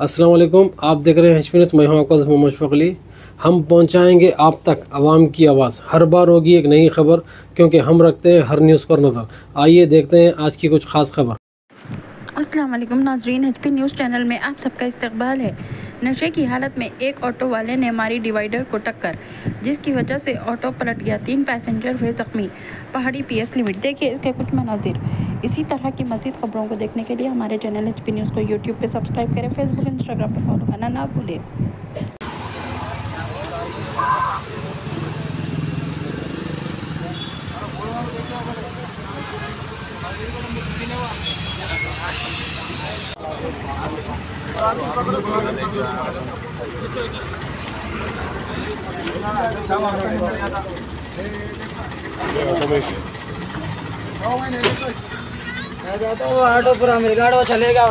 अस्सलाम वालेकुम आप देख रहे हैं हशमिनत मैं हूँ आपका मोहम्मद शफक अली। हम पहुंचाएँगे आप तक आवाम की आवाज़। हर बार होगी एक नई खबर, क्योंकि हम रखते हैं हर न्यूज़ पर नज़र। आइए देखते हैं आज की कुछ ख़ास खबर। वालेकुम नाजरीन एच पी न्यूज़ चैनल में आप सबका इस्तकबाल है। नशे की हालत में एक ऑटो वाले ने मारी डिवाइडर को टक्कर, जिसकी वजह से ऑटो पलट गया, तीन पैसेंजर हुए जख्मी। पहाड़ी पीएस लिमिट देखिए इसके कुछ मनाजिर। इसी तरह की मजीद खबरों को देखने के लिए हमारे चैनल एच पी न्यूज़ को यूट्यूब पर सब्सक्राइब करें फेसबुक इंस्टाग्राम पर फॉलो करना ना भूलें। मैं जाता हूँ ऑटो पूरा मेरी गाड़ी वो चलेगा